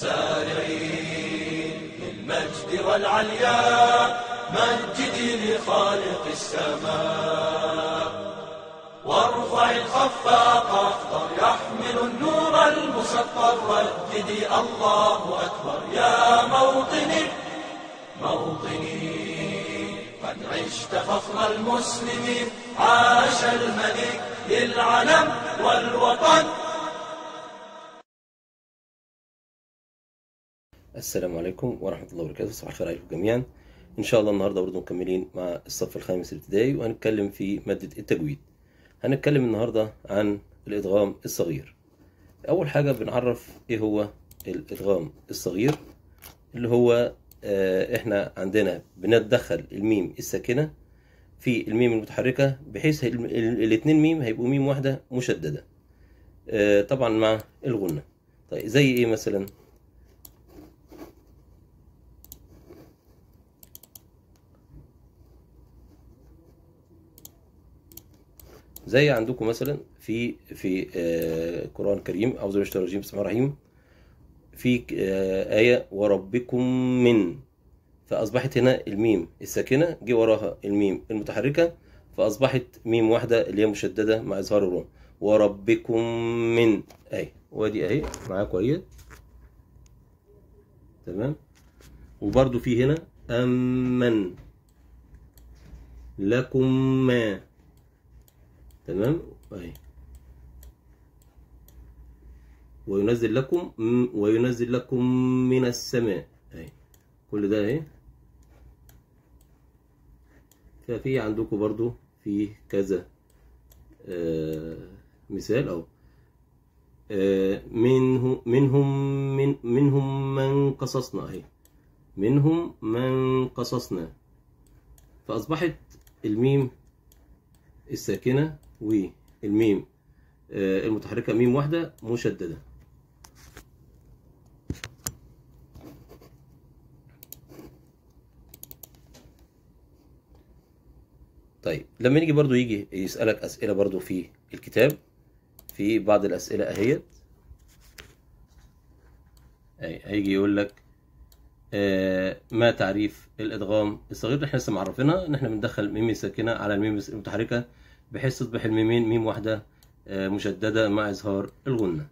سارعين للمجد والعليا مجدي لخالق السماء. وارفع الخفاق أخضر يحمل النور المسطر رددي الله أكبر. يا موطني موطني قد عشت فخر المسلمين عاش الملك للعلم والوطن. السلام عليكم ورحمة الله وبركاته. صباح الخير عليكم جميعا. إن شاء الله النهاردة برضه مكملين مع الصف الخامس الابتدائي وهنتكلم في مادة التجويد. هنتكلم النهاردة عن الإدغام الصغير. أول حاجة بنعرف إيه هو الإدغام الصغير؟ اللي هو آه، إحنا عندنا بندخل الميم الساكنة في الميم المتحركة بحيث ال- ال- الاتنين ميم هيبقوا ميم واحدة مشددة آه، طبعا مع الغنة. طيب زي إيه مثلا؟ زي عندكم مثلا في في آه، القرآن الكريم أعوذ بالله الرجيم بسم الله الرحمن الرحيم. في آه، آية وربكم من. فأصبحت هنا الميم الساكنة جه وراها الميم المتحركة فأصبحت ميم واحدة اللي هي مشددة مع إظهار الروم. وربكم من. أهي وادي أهي معاكم أهي تمام. وبرضو في هنا أمن. لكم ما. تمام؟ اهي وينزل لكم وينزل لكم من السماء. اهي كل ده اهي ففي عندكم برضو في كذا آه مثال أهو. آه منه منهم من منهم من قصصنا. أهي. منهم من قصصنا. فأصبحت الميم الساكنة والميم آه، المتحركة ميم واحدة مشددة. طيب لما نيجي برضو يجي يسألك أسئلة برضو في الكتاب في بعض الأسئلة أهيت. هيجي يقول لك آه، ما تعريف الإدغام الصغير؟ إحنا لسه معرفينها ان إحنا بندخل ميم ساكنة على الميم المتحركة. بحيث تصبح الميمين ميم واحدة آه، مشددة مع إظهار الغنة.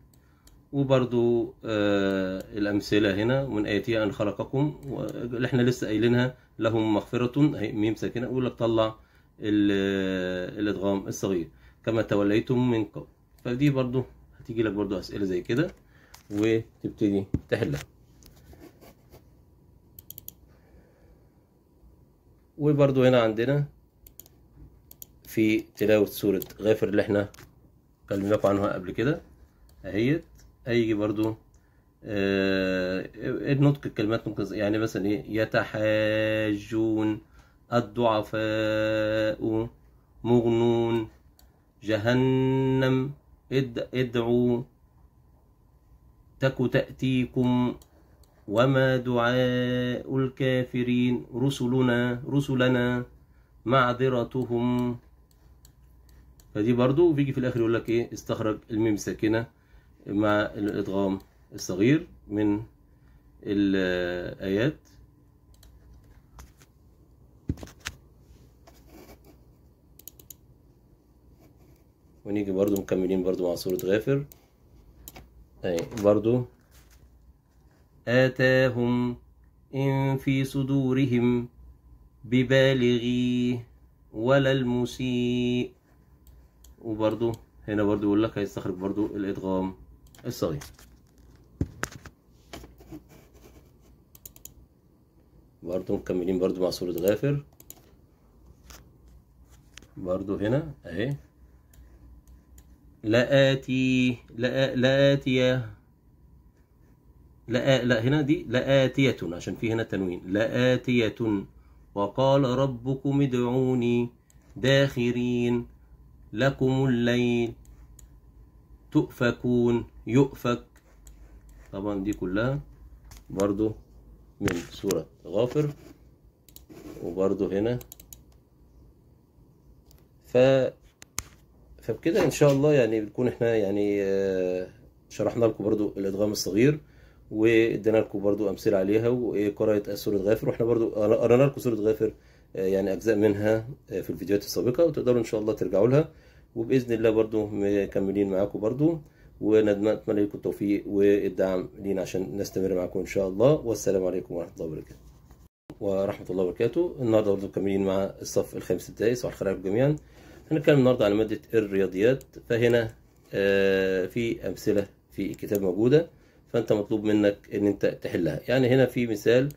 وبرضو آه، الأمثلة هنا من اياتها أن خلقكم اللي إحنا لسه قايلينها لهم مغفرة اهي ميم ساكنة يقول لك طلع ال- الإدغام الصغير. كما توليتم من قبل. فدي برضو هتيجي لك برضو أسئلة زي كده وتبتدي تحلها. وبرضو هنا عندنا في تلاوة سورة غافر اللي إحنا كلمناكم عنها قبل كده. اهيت. هيجي برضو آه النطق الكلمات ممكن يعني مثلا إيه يتحاجون الضعفاء مغنون جهنم اد ادعوا تك تأتيكم وما دعاء الكافرين رسلنا رسلنا معذرتهم. فدي برضو بيجي في الآخر يقول لك إيه استخرج الميم ساكنه مع الإدغام الصغير من الآيات. ونيجي برضو مكملين برضو مع سورة غافر. أي برضو آتاهم إن في صدورهم ببالغي ولا المسيء. وبرضو هنا برضو يقول لك هيستخرج برضو الإدغام الصغير. برضو مكملين برضو مع سورة غافر. برضو هنا اهي. لآتي لآ- لآتيه لا لا هنا دي لآتية عشان في هنا تنوين. لآتية وقال ربكم ادعوني داخرين. لكم الليل. تؤفكون. يؤفك. طبعا دي كلها برضو من سورة غافر. وبرضو هنا. ف فبكده إن شاء الله يعني بنكون إحنا يعني آه، شرحنا لكم برضو الأدغام الصغير وإدينا لكم برضو أمثلة عليها وقراءه سورة غافر. وإحنا برضو قرأنا لكم سورة غافر يعني أجزاء منها آه، في الفيديوهات السابقة وتقدروا إن شاء الله ترجعوا لها. وبإذن الله برضو مكملين معاكم برضو ونتمنى لكم التوفيق والدعم لينا عشان نستمر معاكم إن شاء الله. والسلام عليكم ورحمة الله وبركاته. ورحمة الله وبركاته. النهارده برضو مكملين مع الصف الخامس ابتدائي صباح الخير عليكم جميعا. هنتكلم النهارده على مادة الرياضيات. فهنا آه، في أمثلة في الكتاب موجودة فأنت مطلوب منك إن أنت تحلها. يعني هنا في مثال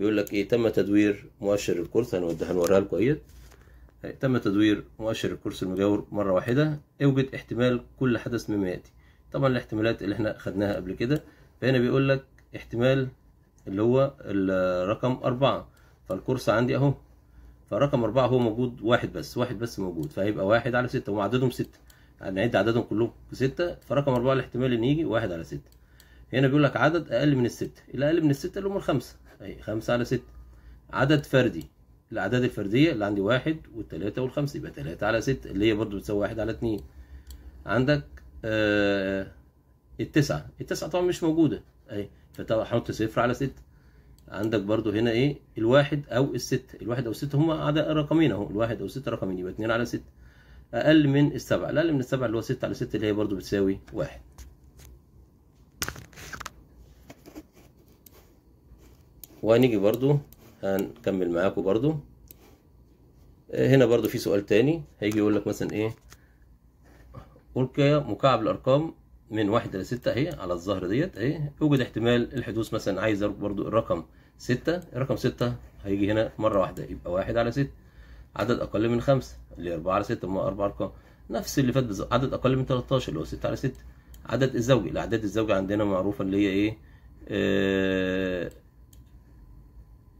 بيقول لك إيه تم تدوير مؤشر الكورس. هنوريها لكم أهيت. تم تدوير مؤشر الكورس المجاور مرة واحدة. أوجد احتمال كل حدث مما يأتي. طبعا الاحتمالات اللي إحنا خدناها قبل كده فهنا بيقول لك احتمال اللي هو الرقم أربعة. فالكورس عندي أهو. فرقم أربعة هو موجود واحد بس واحد بس موجود. فهيبقى واحد على ستة هم عددهم ستة. هنعد عددهم كلهم ستة. فرقم أربعة الاحتمال إن يجي واحد على ستة. هنا بيقول لك عدد أقل من الستة. الأقل من الستة اللي هم الخمسة. أهي خمسة على ستة. عدد فردي. الأعداد الفردية اللي عندي واحد والتلاتة والخمسة يبقى تلاتة على ستة. اللي هي برضو بتساوي واحد على اتنين. عندك آه التسعة. التسعة طبعا مش موجودة. أهي فطبعا هحط صفر على ستة. عندك برضو هنا إيه؟ الواحد أو الستة. الواحد أو الستة هما عدد رقمين أهو. الواحد أو الستة رقمين يبقى اتنين على ستة. أقل من السبعة. الأقل من السبعة اللي هو ستة على ستة اللي هي برضو بتساوي واحد. وهنيجي برضو هنكمل معاكم برضو. آه، هنا برضو في سؤال تاني هيجي يقول لك مثلا إيه؟ ألقي مكعب الأرقام من واحد إلى ستة أهي على الظهر ديت أهي. يوجد احتمال الحدوث مثلا عايز برضو الرقم ستة. الرقم ستة هيجي هنا مرة واحدة يبقى واحد على ستة. عدد أقل من خمسة اللي هي أربعة على ستة هما أربع أرقام. نفس اللي فات بالظبط عدد أقل من 13 اللي هو ستة على ستة. عدد الزوجي الأعداد الزوجي عندنا معروفة اللي هي إيه؟ آه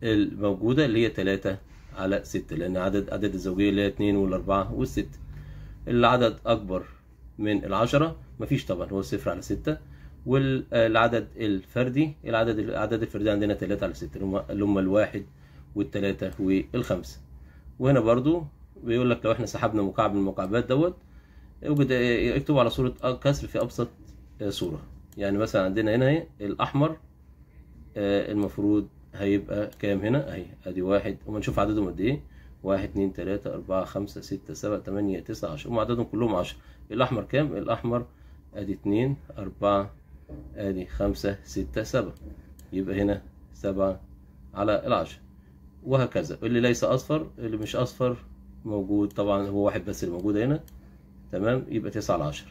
الموجودة اللي هي تلاتة على ستة لأن عدد عدد الزوجية اللي هي اتنين والأربعة والستة العدد أكبر من العشرة مفيش طبعا هو صفر على ستة. والعدد الفردي العدد العدد الفردي عندنا تلاتة على ستة اللي هم اللي هم الواحد والتلاتة والخمسة. وهنا برضو بيقول لك لو إحنا سحبنا مكعب من المكعبات دوت يوجد اكتب على صورة كسر في أبسط صورة. يعني مثلا عندنا هنا اهي الأحمر آه، المفروض هيبقى كام هنا؟ أهي أدي واحد. وما نشوف عددهم قد إيه؟ واحد اتنين تلاتة أربعة خمسة ستة سبعة تمانية تسعة عشرة هم عددهم كلهم عشرة الأحمر كام؟ الأحمر أدي اتنين أربعة أدي خمسة ستة سبعة. يبقى هنا سبعة على العشرة وهكذا. اللي ليس أصفر اللي مش أصفر موجود. طبعا هو واحد بس اللي موجود هنا. تمام؟ يبقى تسعة على عشرة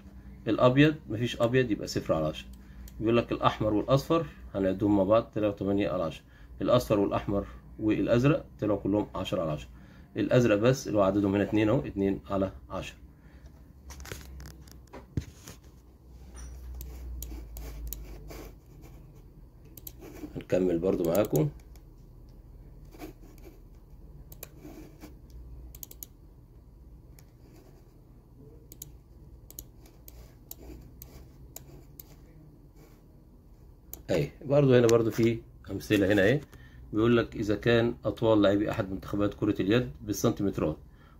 الأبيض مفيش أبيض يبقى صفر على عشرة بيقول لك الأحمر والأصفر هنعدهم مع بعض طلعوا تمانية على عشرة الأصفر والأحمر والأزرق طلعوا كلهم عشرة على عشرة. الأزرق بس اللي هو عددهم هنا اتنين أهو اتنين على عشرة. هنكمل برضو معاكم. أهي برضو هنا برضو في امثله هنا اهي بيقول لك إذا كان أطوال لاعبي أحد منتخبات كرة اليد بالسنتيمترات.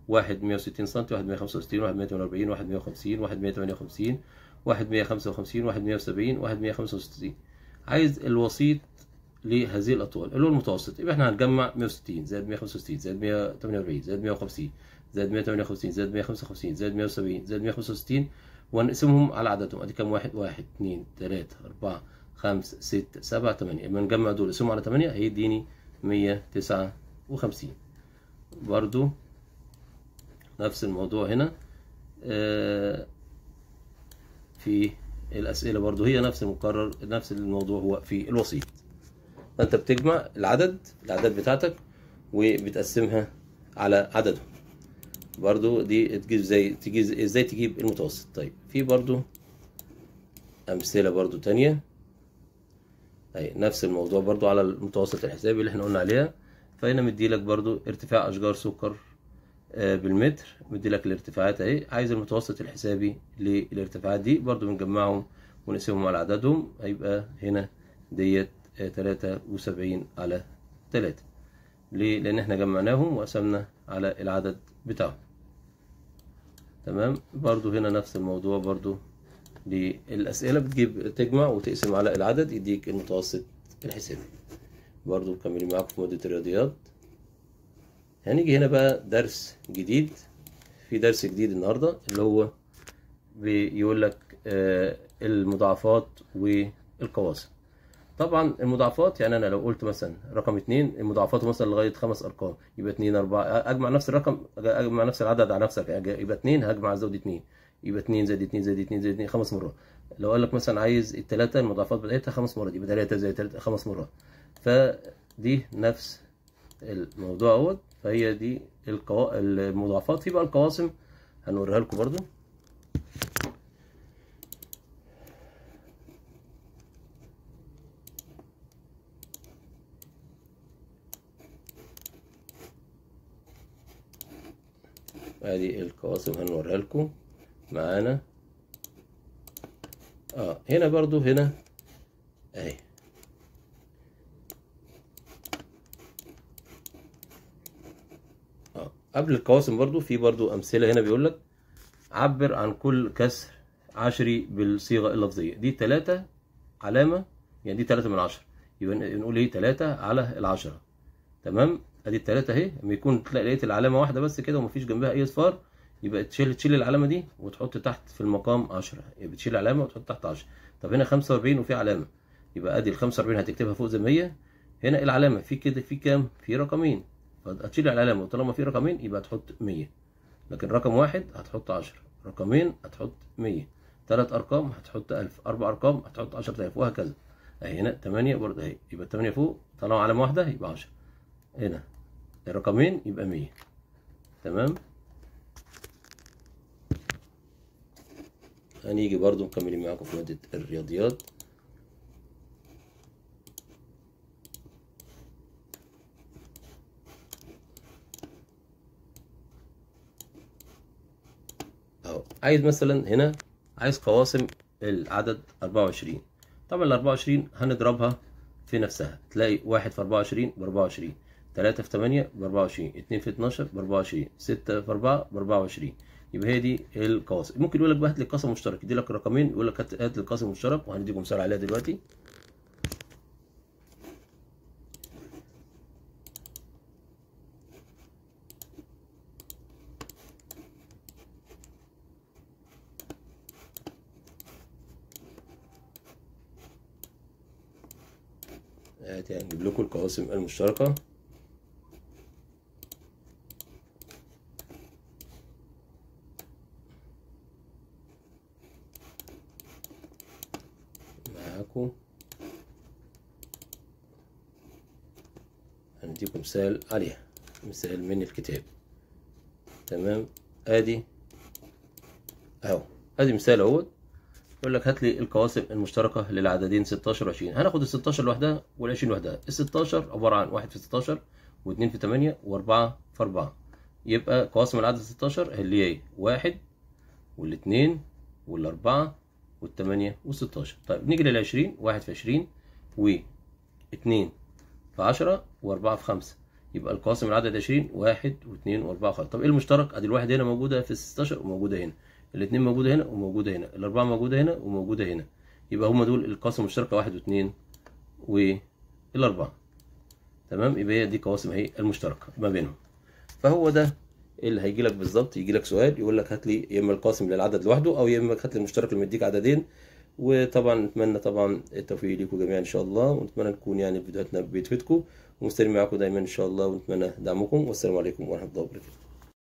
واحد 160 سم واحد 165 واحد 148 واحد 150 واحد 158 واحد 155 واحد 170 واحد 165 عايز الوسيط لهذه الأطوال اللي هو المتوسط. يبقى إحنا هنجمع 160 زائد 165 زائد 148 زائد 150 زائد 158 زائد 155 زائد 170 زائد 165 ونقسمهم على عددهم. أدي كام واحد واحد اتنين تلاتة أربعة خمسة ستة سبعة تمانية. لما نجمع دول نقسمهم على تمانية هيديني مية تسعة وخمسين. برضو نفس الموضوع هنا. آه، في الأسئلة برضو هي نفس المكرر نفس الموضوع هو في الوسيط. فأنت بتجمع العدد الأعداد بتاعتك وبتقسمها على عددهم. برضو دي تجيب زي تجيب إزاي تجيب المتوسط؟ طيب في برضو أمثلة برضو تانية. أي نفس الموضوع برضو على المتوسط الحسابي اللي إحنا قلنا عليها. فهنا مديلك برضو ارتفاع أشجار سكر آه، بالمتر مديلك الارتفاعات أهي. عايز المتوسط الحسابي للارتفاعات دي برضو بنجمعهم ونقسمهم على عددهم هيبقى هنا ديت آه، تلاتة وسبعين على تلاتة. ليه؟ لأن إحنا جمعناهم وقسمنا على العدد بتاعهم. تمام؟ برضو هنا نفس الموضوع برضو للأسئلة بتجيب تجمع وتقسم على العدد يديك المتوسط الحسابي. برضو مكملين معاكم في مادة الرياضيات. هنيجي هنا بقى درس جديد. في درس جديد النهاردة اللي هو بيقول لك آه، المضاعفات والقواسم طبعا المضاعفات يعني أنا لو قلت مثلا رقم اتنين المضاعفات مثلا لغاية خمس أرقام يبقى اتنين أربعة أجمع نفس الرقم أجمع نفس العدد على نفسك يبقى اتنين هجمع زود اتنين. يبقى اتنين زائد اتنين زائد اتنين زائد اتنين خمس مرات. لو قال لك مثلا عايز التلاتة المضاعفات بتاعتها خمس مرات يبقى تلاتة زائد تلاتة خمس مرات. فدي نفس الموضوع أهوت. فهي دي القوا... المضاعفات. في بقى القواسم هنوريها لكم برضو. ادي القواسم هنوريها لكم. معانا. آه هنا برضو هنا. أهي. آه قبل القواسم برضو في برضو أمثلة هنا بيقول لك عبر عن كل كسر عشري بالصيغة اللفظية. دي تلاتة علامة يعني دي تلاتة من عشرة. يبقى نقول إيه؟ تلاتة على العشرة. تمام؟ أدي التلاتة أهي. لما يكون تلاقي لقيت العلامة واحدة بس كده ومفيش جنبها أي إصفار يبقى تشيل تشيل العلامة دي وتحط تحت في المقام 10 يبقى تشيل علامة وتحط تحت 10 طب هنا 45 وفي علامة. يبقى أدي ال 45 هتكتبها فوق زي ما هي. هنا العلامة؟ في كده في كام؟ في رقمين. هتشيل العلامة. وطالما في رقمين يبقى تحط 100 لكن رقم واحد هتحط 10 رقمين هتحط 100 ثلاث أرقام هتحط 1000 أربع أرقام هتحط 10000 وهكذا. أهي هنا 8 برضه أهي. يبقى 8 فوق. طالما علامة واحدة يبقى 10 هنا. الرقمين يبقى 100 تمام؟ هنيجي برضو مكملين معاكم في مادة الرياضيات. أهو عايز مثلا هنا عايز قواسم العدد 24 طبعا ال 24 هنضربها في نفسها. تلاقي واحد في 24 ب 24 3 في 8 ب 24 2 في 12 ب 24 6 في 4 ب 24 يبقى هي دي القواسم ممكن يقول لك بقى هات لي قاسم مشترك. يدي لك رقمين يقول لك هات لي قاسم مشترك وهنديكم مثال عليها دلوقتي. هات يعني نجيب لكم القواسم المشتركة. معاكم هنديكم مثال عليها مثال من الكتاب. تمام؟ آدي. أهو. آدي مثال أهو. يقول لك هات لي القواسم المشتركة للعددين 16 و 20 هناخد ال 16 لوحدها وال 20 لوحدها ال 16 عبارة عن 1 في 16 و2 في 8 و4 في 4 يبقى قواسم العدد 16 اللي هي 1 والاثنين والاربعة والثمانية والستاشر. طيب نيجي للعشرين واحد في عشرين واثنين في عشرة وأربعة في خمسة. يبقى القاسم العدد عشرين واحد واثنين وأربعة وخمسة طب إيه المشترك؟ أدي الواحد هنا موجودة في الستاشر وموجودة هنا. الاثنين موجودة هنا وموجودة هنا. الأربعة موجودة هنا وموجودة هنا. يبقى هما دول القاسم المشتركة واحد واثنين والأربعة تمام؟ يبقى هي دي قواسم اهي المشتركة ما بينهم. فهو ده اللي هيجي لك بالظبط؟ يجي لك سؤال يقول لك هات لي يا إما القاسم للعدد لوحده أو يا إما هات لي المشترك اللي مديك عددين. وطبعا نتمنى طبعا التوفيق ليكم جميعا إن شاء الله ونتمنى تكون يعني فيديوهاتنا بتفيدكم. ومستني معاكم دايما إن شاء الله ونتمنى دعمكم. والسلام عليكم ورحمة الله وبركاته.